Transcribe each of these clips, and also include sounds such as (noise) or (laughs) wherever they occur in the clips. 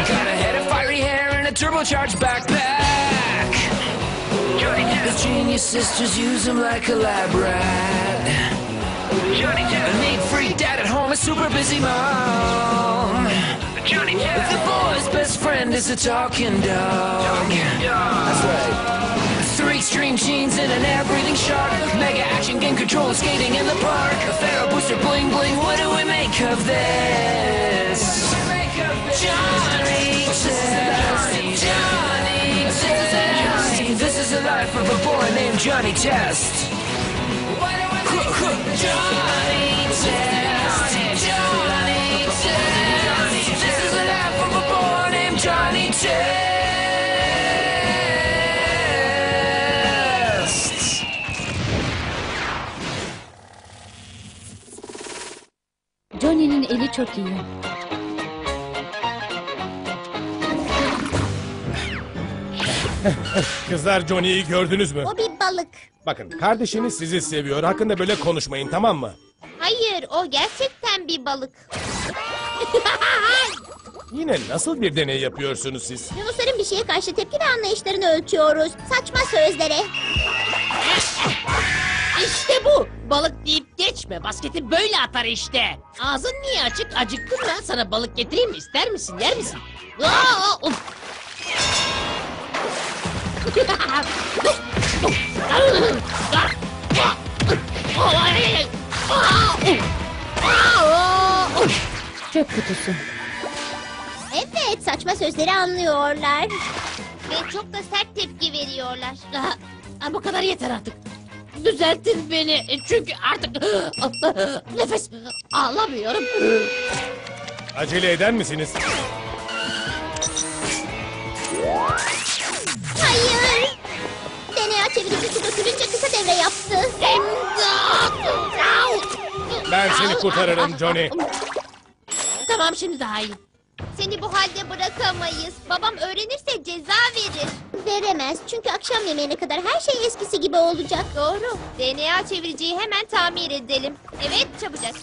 Got a head of fiery hair and a turbocharged backpack. His genius sisters use him like a lab rat. A neat freak dad at home, a super busy mom. The boy's best friend is a talking dog. That's right. Three extreme genes and an air-breathing shark. Mega action game controller skating in the park. A Pharaoh booster bling bling. What do we make of this? Johnny Test. Johnny Test. This is the life of a boy named Johnny Test. Johnny Test. Johnny Test. This is the life of a boy named Johnny Test. Johnny'nin eli çok iyi. Kızlar Johnny'yi gördünüz mü? O bir balık. Bakın kardeşiniz sizi seviyor. Hakkında böyle konuşmayın tamam mı? Hayır, o gerçekten bir balık. (laughs) Yine nasıl bir deney yapıyorsunuz siz? Yunusların bir şeye karşı tepki ve anlayışlarını ölçüyoruz. Saçma sözlere. İşte bu. Balık deyip geçme. Basketi böyle atar işte. Ağzın niye açık? Acıktın mı? Sana balık getireyim mi? İster misin? Yer misin? Aa, of. Çöp kutusu. Evet, saçma sözleri anlıyorlar. Ve çok da sert tepki veriyorlar. Aa, bu kadar yeter artık. Düzeltin beni. E, Çünkü artık (gasps) nefes alamıyorum. Acele eder misiniz? Devre yaptı. Ben seni kurtarırım Johnny. Tamam şimdi daha iyi. Seni bu halde bırakamayız. Babam öğrenirse ceza verir. Veremez çünkü akşam yemeğine kadar her şey eskisi gibi olacak. Doğru. DNA çeviriciyi hemen tamir edelim. Evet çabucak.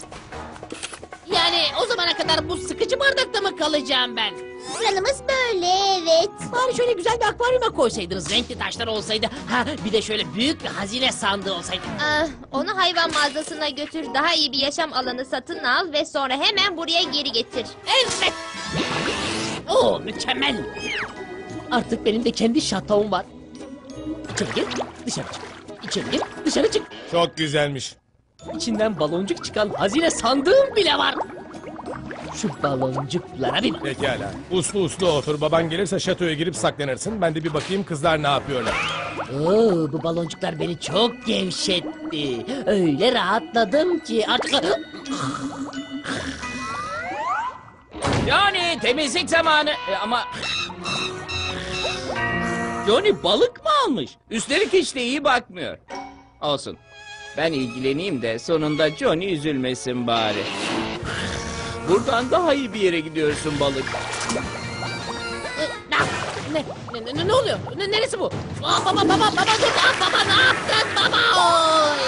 Yani o zamana kadar bu sıkıcı bardakta mı kalacağım ben? Planımız böyle evet. Bari şöyle güzel bir akvaryuma koysaydınız. Renkli taşlar olsaydı. Ha bir de şöyle büyük bir hazine sandığı olsaydı. Ah, onu hayvan mağazasına götür. Daha iyi bir yaşam alanı satın al ve sonra hemen buraya geri getir. Evet. Oo mükemmel. Artık benim de kendi şatom var. İçeri gir, dışarı çık. İçeri gir, dışarı çık. Çok güzelmiş. İçinden baloncuk çıkan hazine sandığım bile var. Şu baloncuklara bir Pekala. Uslu uslu otur. Baban gelirse şatoya girip saklanırsın. Ben de bir bakayım kızlar ne yapıyorlar. Oo, bu baloncuklar beni çok gevşetti. Öyle rahatladım ki artık... Yani temizlik zamanı E, ama... Johnny balık mı almış? Üstelik hiç de iyi bakmıyor. Olsun. Ben ilgileneyim de sonunda Johnny üzülmesin bari. Buradan daha iyi bir yere gidiyorsun balık. Ah, Ne, ne, ne, ne oluyor? Ne, neresi bu? Aa, baba, baba, baba, dur. Aa, baba ne yaptın baba? Oy.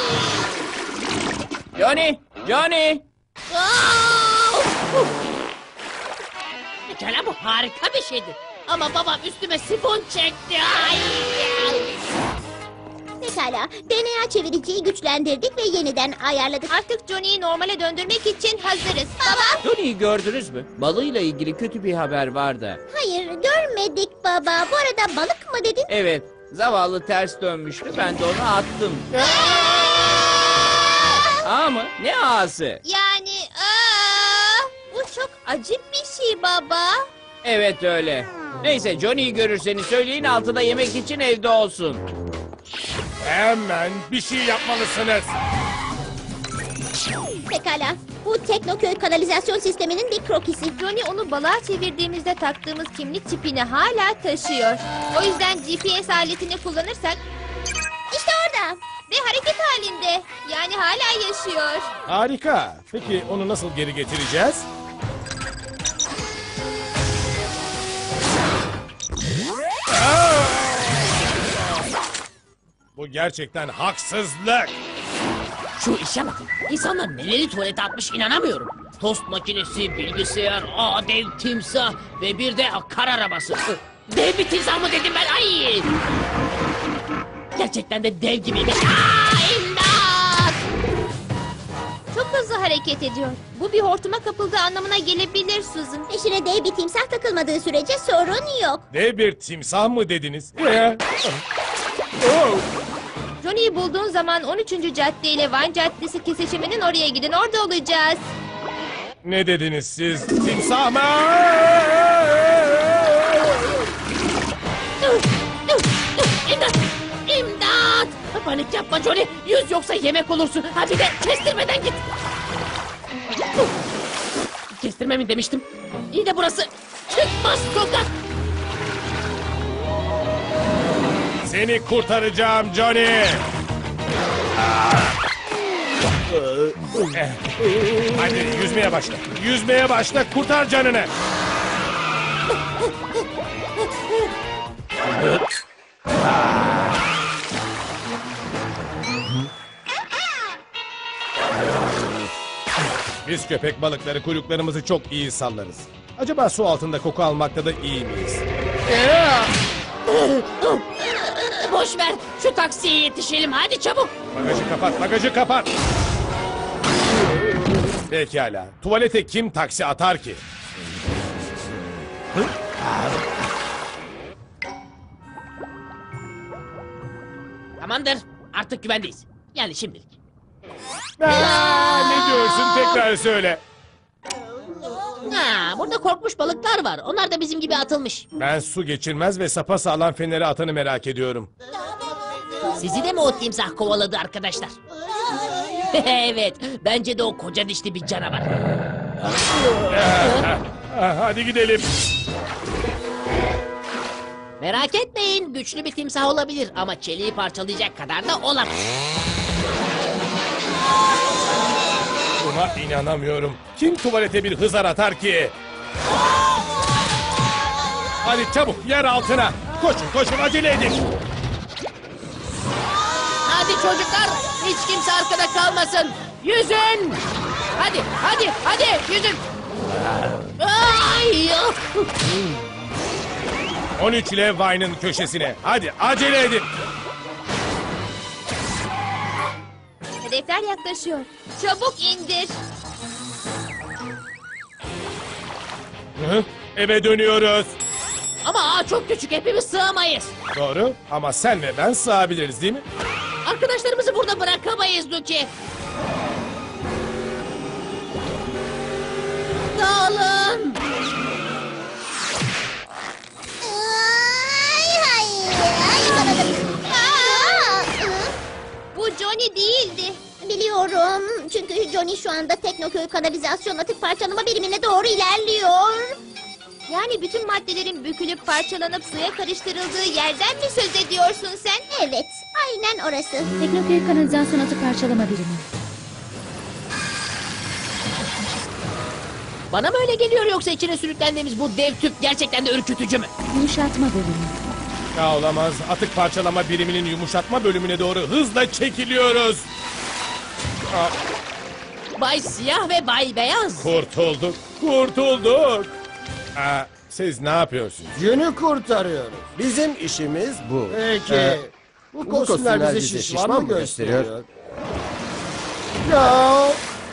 Johnny! Johnny! Aa! Pekala bu harika bir şeydi. Ama babam üstüme sifon çekti. Ay. Pekala. DNA çeviriciyi güçlendirdik ve yeniden ayarladık. Artık Johnny'yi normale döndürmek için hazırız. Baba. Johnny'yi gördünüz mü? Balığıyla ilgili kötü bir haber var da. Hayır görmedik baba. Bu arada balık mı dedin? Evet, zavallı ters dönmüştü. Ben de onu attım. Ağa mı? Ne ağası? Yani aa, bu çok acı bir şey baba. Evet öyle. Neyse Johnny'yi görürseniz söyleyin altıda yemek için evde olsun. Hemen bir şey yapmalısınız. Pekala. Bu Teknoköy kanalizasyon sisteminin bir krokisi. Johnny onu balığa çevirdiğimizde taktığımız kimlik çipini hala taşıyor. O yüzden GPS aletini kullanırsak... İşte orada. Ve hareket halinde. Yani hala yaşıyor. Harika. Peki onu nasıl geri getireceğiz? Bu gerçekten haksızlık. Şu işe bakın. İnsanlar neleri tuvalete atmış inanamıyorum. tost makinesi, bilgisayar, aa dev timsah ve bir de kar arabası. Dev bir timsah mı dedim ben? Ay! Gerçekten de dev gibiymiş. Aa, imdat! Çok hızlı hareket ediyor. Bu bir hortuma kapıldığı anlamına gelebilir Susan. Peşine dev bir timsah takılmadığı sürece sorun yok. Dev bir timsah mı dediniz? Ee? Oh, Johnny'yi bulduğun zaman 13. cadde ile Vine Caddesi kesişiminin oraya gidin. Orada olacağız. ne dediniz siz? Timsah mı? İmdat! İmdat! Panik yapma Johnny. Yüz yoksa yemek olursun. Hadi de kestirmeden git. Kestirme mi demiştim? İyi de burası çıkmaz sokak. Seni kurtaracağım Johnny. Hadi yüzmeye başla. Yüzmeye başla. Kurtar canını. Biz köpek balıkları kuyruklarımızı çok iyi sallarız. Acaba su altında koku almakta da iyi miyiz? Boş ver. Şu taksiye yetişelim. Hadi çabuk. Bagajı kapat, bagajı kapat. Pekala. Tuvalete kim taksi atar ki? Tamamdır. Artık güvendeyiz. Yani şimdilik. Aa, ne diyorsun tekrar söyle. Ha, burada korkmuş balıklar var. Onlar da bizim gibi atılmış. Ben su geçirmez ve sapa sağlam feneri atanı merak ediyorum. Sizi de mi o timsah kovaladı arkadaşlar? (laughs) evet. Bence de o koca dişli bir canavar. (laughs) Ah, hadi gidelim. Merak etmeyin. Güçlü bir timsah olabilir ama çeliği parçalayacak kadar da olamaz. Buna inanamıyorum. Kim tuvalete bir hızar atar ki? Hadi çabuk yer altına. Koşun koşun acele edin. Hadi çocuklar. Hiç kimse arkada kalmasın. Yüzün. Hadi hadi hadi yüzün. Ay! 13 ile Vine'ın köşesine. Hadi acele edin. Hedefler yaklaşıyor. Çabuk indir. Hı? Eve dönüyoruz. Ama ağa çok küçük hepimiz sığamayız. Doğru ama sen ve ben sığabiliriz değil mi? Arkadaşlarımızı burada bırakamayız Luki. Dağılın. Ay hayır. Ay yakaladım. Aa! Bu Johnny değildi. Biliyorum. Çünkü Johnny şu anda Teknoköy kanalizasyon atık parçalama birimine doğru ilerliyor. Yani bütün maddelerin bükülüp parçalanıp suya karıştırıldığı yerden mi söz ediyorsun sen? Evet. Aynen orası. Teknoköy kanalizasyon atı parçalama birimi. Bana mı öyle geliyor yoksa içine sürüklendiğimiz bu dev tüp gerçekten de ürkütücü mü? Yumuşatma bölümü. Ya olamaz. Atık parçalama biriminin yumuşatma bölümüne doğru hızla çekiliyoruz. Bay Siyah ve Bay Beyaz. kurtulduk. Kurtulduk. Aa, siz ne yapıyorsunuz? Günü kurtarıyoruz. Bizim işimiz bu. Peki. Ee, bu kostümler bize bize şişman, mı mı gösteriyor? Ya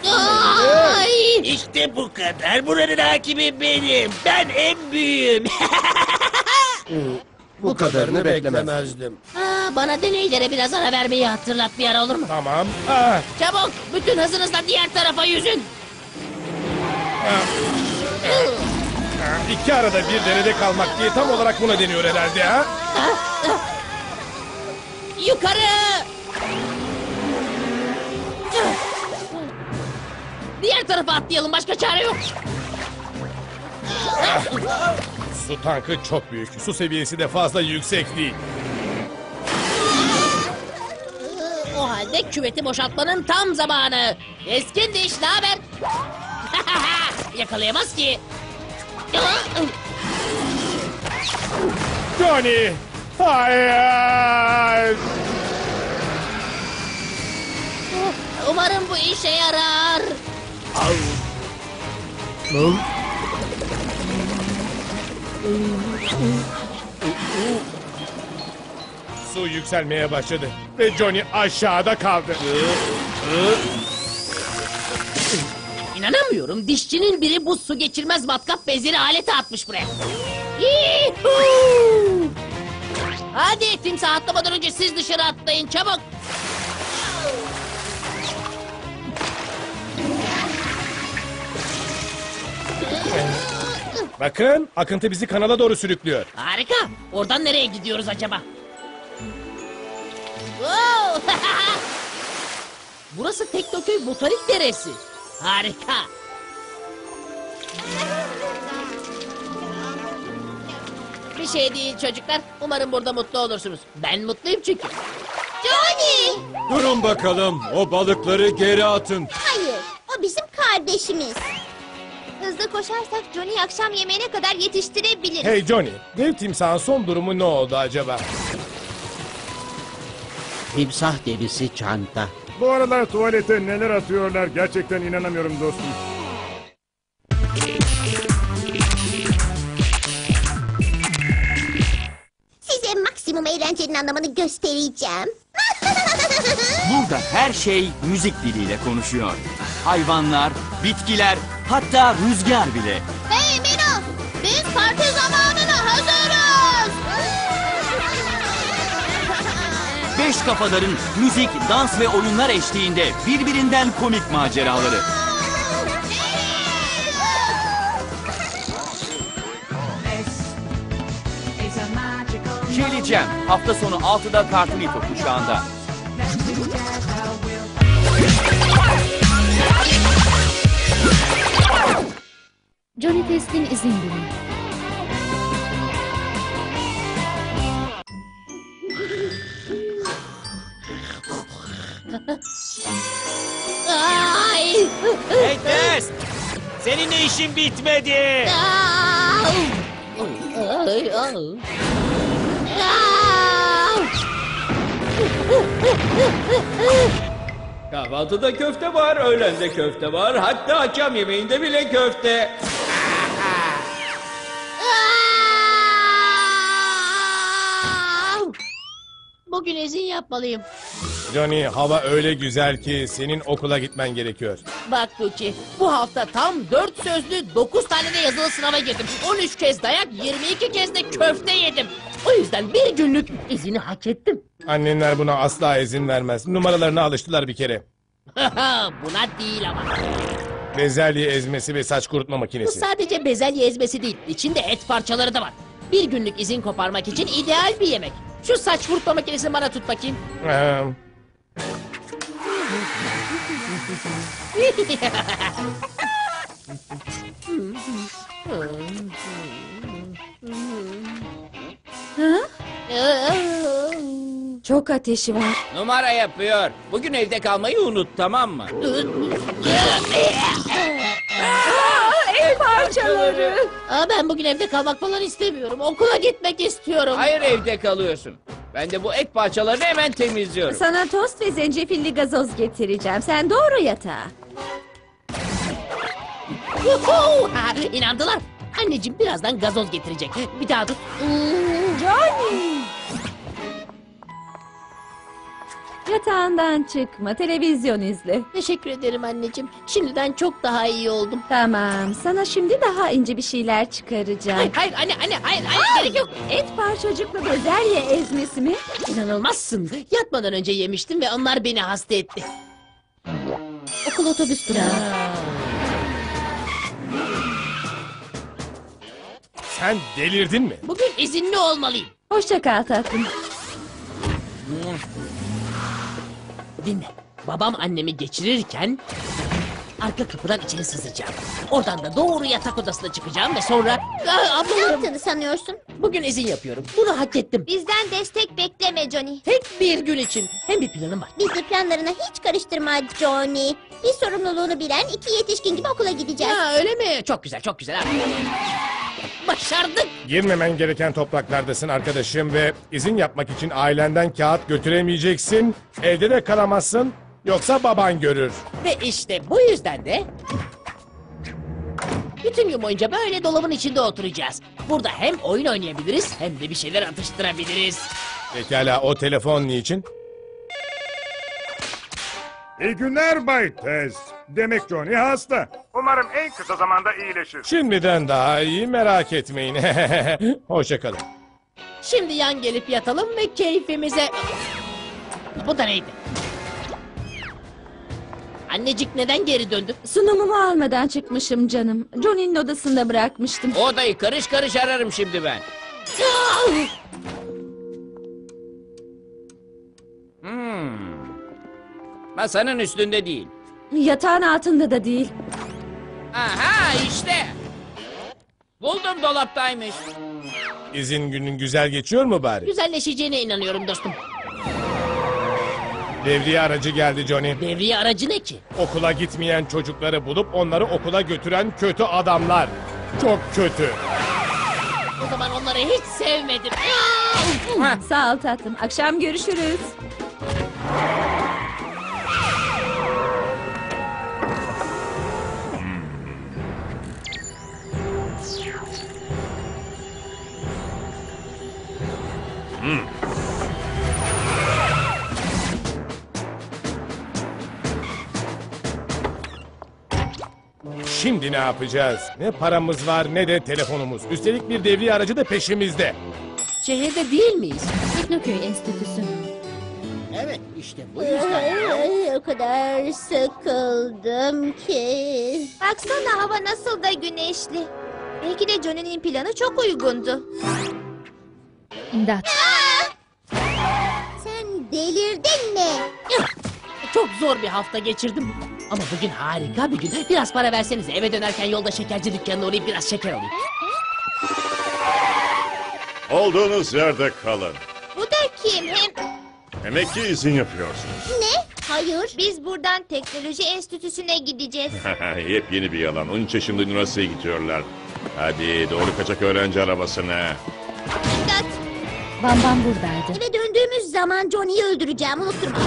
Ay! İşte bu kadar. Buranın hakimi benim. Ben en büyüğüm. (laughs) bu kadarını beklemezdim. Aa, bana deneylere biraz ara vermeyi hatırlat bir ara olur mu? Tamam. Aa, Çabuk bütün hızınızla diğer tarafa yüzün. iki arada bir derede kalmak diye tam olarak buna deniyor herhalde ha? Yukarı! Diğer tarafa atlayalım başka çare yok. Su tankı çok büyük. Su seviyesi de fazla yüksek değil. O halde küveti boşaltmanın tam zamanı. Eskin diş ne haber? (laughs) Yakalayamaz ki. Johnny! Hayır! Umarım bu işe yarar. Su yükselmeye başladı ve Johnny aşağıda kaldı. İnanamıyorum. Dişçinin biri bu su geçirmez matkap bezleri alete atmış buraya. Hadi timsah atlamadan önce siz dışarı atlayın çabuk. Bakın akıntı bizi kanala doğru sürüklüyor. Harika. Oradan nereye gidiyoruz acaba? Wow! (laughs) Burası Teknoköy Botanik Deresi. Harika. Bir şey değil çocuklar. Umarım burada mutlu olursunuz. Ben mutluyum çünkü. Johnny! Durun bakalım. O balıkları geri atın. Hayır, o bizim kardeşimiz. Hızlı koşarsak Johnny'yi akşam yemeğine kadar yetiştirebiliriz. Hey Johnny, dev timsahın son durumu ne oldu acaba? Timsah derisi çanta. Bu aralar tuvalete neler atıyorlar gerçekten inanamıyorum dostum. Size maksimum eğlencenin anlamını göstereceğim. Burada her şey müzik diliyle konuşuyor. Hayvanlar, bitkiler, hatta rüzgar bile. hey Mino, biz parti zamanına hazırız. Beş kafaların müzik, dans ve oyunlar eşliğinde birbirinden komik maceraları. Jelly Jam hafta sonu 6'da Cartoon Network kuşağında. Johnny Test'in izin günü. Ay! Hey Test! Seninle işin bitmedi. Ay! Kahvaltıda köfte var, öğlende köfte var, hatta akşam yemeğinde bile köfte. Bugün izin yapmalıyım. Johnny, hava öyle güzel ki senin okula gitmen gerekiyor. Bak Tuki, bu hafta tam 4 sözlü 9 tane de yazılı sınava girdim. 13 kez dayak, 22 kez de köfte yedim. O yüzden bir günlük izini hak ettim. Annenler buna asla izin vermez. Numaralarına alıştılar bir kere. (laughs) Buna değil ama. Bezelye ezmesi ve saç kurutma Bu makinesi. sadece bezelye ezmesi değil, içinde et parçaları da var. Bir günlük izin koparmak için ideal bir yemek. Şu saç kurutma makinesini bana tut bakayım. Ee, (laughs) Çok ateşi var. Numara yapıyor. Bugün evde kalmayı unut tamam mı? El parçaları. Aa, ben bugün evde kalmak falan istemiyorum. Okula gitmek istiyorum. Hayır evde kalıyorsun. Ben de bu et parçalarını hemen temizliyorum. Sana tost ve zencefilli gazoz getireceğim. Sen doğru yatağa. Yuhuu! Ha, İnandılar. Anneciğim birazdan gazoz getirecek. Bir daha dur. Johnny! Yatağından çıkma, televizyon izle. Teşekkür ederim anneciğim. Şimdiden çok daha iyi oldum. Tamam, sana şimdi daha ince bir şeyler çıkaracağım. Hayır hayır anne anne hayır hayır gerek yok. Et parçacıklı bezelye ezmesi mi? İnanılmazsın. Yatmadan önce yemiştim ve onlar beni hasta etti. Okul otobüs durağı. sen delirdin mi? Bugün izinli olmalıyım. Hoşça kal tatlım. Dinle. Babam annemi geçirirken arka kapıdan içeri sızacağım. Oradan da doğru yatak odasına çıkacağım ve sonra... Aa, Ne ablalarım yaptığını sanıyorsun? bugün izin yapıyorum. Bunu hak ettim. Bizden destek bekleme Johnny. Tek bir gün için. Hem bir planım var. Bizi planlarına hiç karıştırma Johnny. Biz sorumluluğunu bilen iki yetişkin gibi okula gideceğiz. Ya öyle mi? Çok güzel çok güzel. Başardık. Girmemen gereken topraklardasın arkadaşım ve izin yapmak için ailenden kağıt götüremeyeceksin. Evde de kalamazsın. Yoksa baban görür. Ve işte bu yüzden de Bütün gün boyunca böyle dolabın içinde oturacağız. Burada hem oyun oynayabiliriz hem de bir şeyler atıştırabiliriz. Pekala o telefon niçin? İyi günler Bay Test. Demek Johnny hasta. Umarım en kısa zamanda iyileşir. Şimdiden daha iyi merak etmeyin. (laughs) Hoşçakalın. Şimdi yan gelip yatalım ve keyfimize... Bu da neydi? Annecik neden geri döndü? Sunumumu almadan çıkmışım canım. Johnny'nin odasında bırakmıştım. Odayı karış karış ararım şimdi ben. Hmm. Masanın üstünde değil. Yatağın altında da değil. Aha işte. Buldum dolaptaymış. İzin günün güzel geçiyor mu bari? Güzelleşeceğine inanıyorum dostum. Devriye aracı geldi Johnny. Devriye aracı ne ki? Okula gitmeyen çocukları bulup onları okula götüren kötü adamlar. Çok kötü. O zaman onları hiç sevmedim. Sağ ol tatlım. Akşam görüşürüz. Şimdi ne yapacağız? Ne paramız var ne de telefonumuz. Üstelik bir devriye aracı da peşimizde. Şehirde değil miyiz? Teknoköy Enstitüsü. Evet işte bu yüzden. Ay, o kadar sıkıldım ki. Baksana hava nasıl da güneşli. Belki de Johnny'nin planı çok uygundu. İmdat. Sen delirdin mi? Çok zor bir hafta geçirdim. Ama bugün harika bir gün. Biraz para versenize eve dönerken yolda şekerci dükkanına uğrayıp biraz şeker alayım. Olduğunuz yerde kalın. Bu da kim? Hem Demek ki izin yapıyorsunuz. Ne? Hayır. biz buradan teknoloji enstitüsüne gideceğiz. (laughs) Yepyeni bir yalan. Onun için şimdi üniversiteye gidiyorlar. Hadi doğru kaçak öğrenci arabasına. Bam Bam buradaydı. Eve döndüğümüz zaman Johnny'yi öldüreceğim unutturma.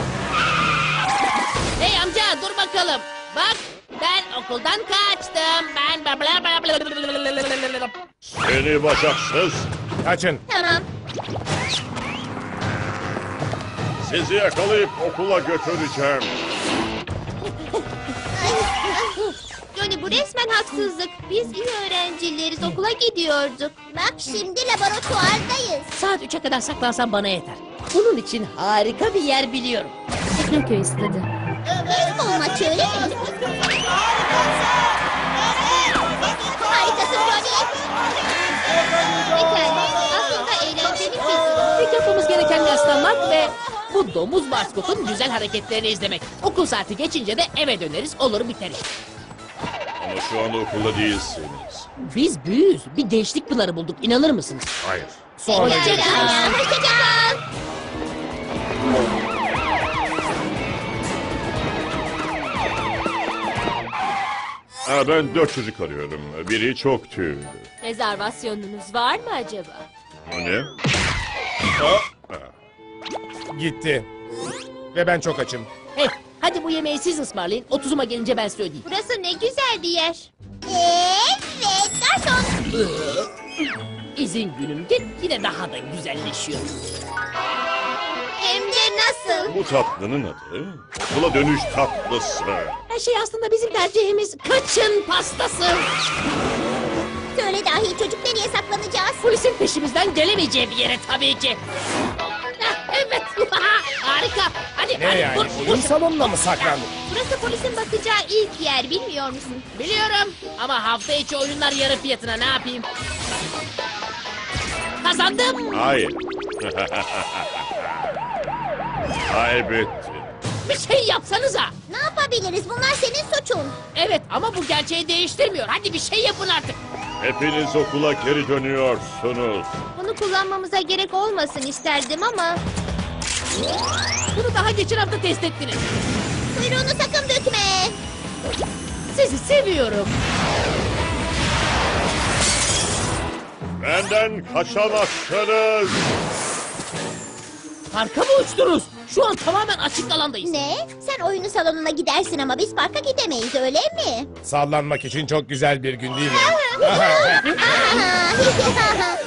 Hey amca dur bakalım. Bak ben okuldan kaçtım. Ben bla bla bla bla bla bla. Seni başaksız. Kaçın. Tamam. Sizi yakalayıp okula götüreceğim. Johnny bu resmen haksızlık. Biz iyi öğrencileriz okula gidiyorduk. Bak şimdi laboratuvardayız. Saat 3'e kadar saklansan bana yeter. Bunun için harika bir yer biliyorum. Teknoköy istedi. Beyzbol maçı öyle mi? Harikasın Johnny. Pekala. Aslında eğlenceli bir Tek yapmamız gereken yaslanmak ve bu domuz maskotun güzel hareketlerini izlemek. Okul saati geçince de eve döneriz olur biter işte. Ama şu anda okulda değilsiniz. Biz büyüğüz. Bir gençlik pınarı bulduk. İnanır mısınız? Hayır. Sonra Hoşça görüşürüz. kal. Hoşçakal. Ha, ben dört çocuk arıyorum. Biri çok tüylü. Rezervasyonunuz var mı acaba? O ne? Gitti. Ve ben çok açım. Hey hadi bu yemeği siz ısmarlayın. Otuzuma gelince ben size ödeyeyim. Burası ne güzel bir yer. Evet garson. İzin günüm gitgide daha da güzelleşiyor. Nasıl? Bu tatlının adı okula dönüş tatlısı. Her şey aslında bizim tercihimiz. Kaçın pastası. Söyle dahi çocuk nereye saklanacağız? Polisin peşimizden gelemeyeceği bir yere tabii ki. Hah, evet. (laughs) Harika. Hadi Ne hadi yani? vur, Oyun salonuna mı saklandık? Burası polisin bakacağı ilk yer bilmiyor musun? Biliyorum ama hafta içi oyunlar yarı fiyatına ne yapayım? Kazandım. Hayır. (laughs) Kaybettin. Bir şey yapsanıza. Ne yapabiliriz? Bunlar senin suçun. Evet ama bu gerçeği değiştirmiyor. Hadi bir şey yapın artık. Hepiniz okula geri dönüyorsunuz. Bunu kullanmamıza gerek olmasın isterdim ama... Bunu daha geçen hafta test ettiniz. Kuyruğunu sakın dökme. Sizi seviyorum. Benden kaçamazsınız. Parka mı uçtunuz? Şu an tamamen açık alandayız. Ne? Sen oyunu salonuna gidersin ama biz parka gidemeyiz öyle mi? Sallanmak için çok güzel bir gün değil mi? (laughs)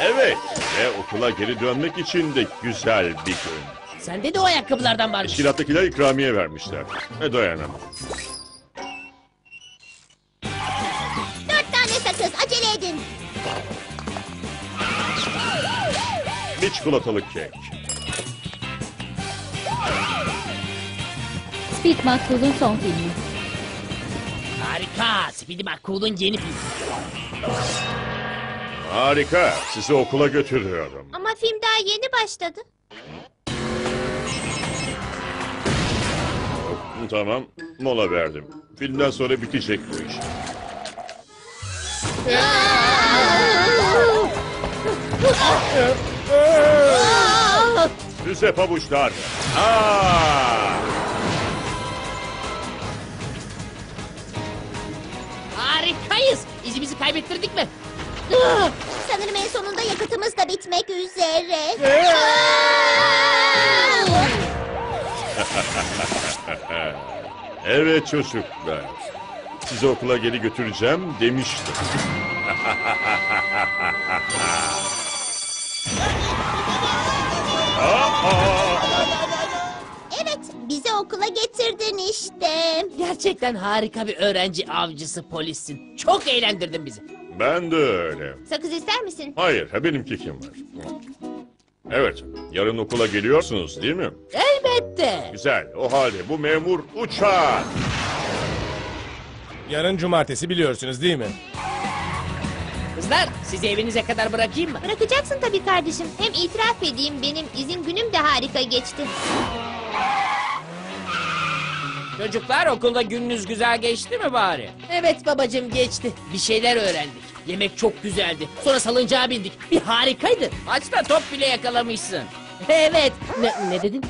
Evet ve okula geri dönmek için de güzel bir gün. Sende de o ayakkabılardan varmış. Teşkilattakiler ikramiye vermişler. Ne dayanamam. Dört tane sakız acele edin. Bir çikolatalı kek. Speed McCool'un son filmi. Harika. Speedy McCool'un yeni filmi. Harika. Sizi okula götürüyorum. Ama film daha yeni başladı. Tamam. Mola verdim. Filmden sonra bitecek bu iş. (laughs) Size pabuçlar. Aa! Kaybettirdik mi? Sanırım en sonunda yakıtımız da bitmek üzere. (laughs) Evet çocuklar. Sizi okula geri götüreceğim demiştim. (laughs) okula getirdin işte. Gerçekten harika bir öğrenci avcısı polissin. Çok eğlendirdin bizi. Ben de öyle. Sakız ister misin? Hayır, ha benimki kim var? Evet, yarın okula geliyorsunuz değil mi? Elbette. Güzel, o halde bu memur uçar. Yarın cumartesi biliyorsunuz değil mi? Kızlar sizi evinize kadar bırakayım mı? Bırakacaksın tabii kardeşim. Hem itiraf edeyim benim izin günüm de harika geçti. Çocuklar okulda gününüz güzel geçti mi bari? Evet babacığım geçti. Bir şeyler öğrendik. Yemek çok güzeldi. Sonra salıncağa bindik. Bir harikaydı. Maçta top bile yakalamışsın. Evet. Ne, ne dedin?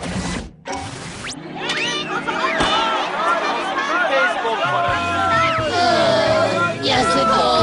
Yazık oldu.